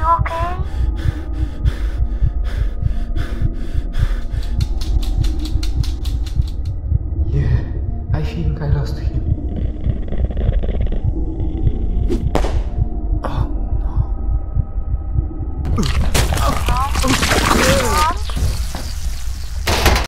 you okay? Yeah, I think I lost him.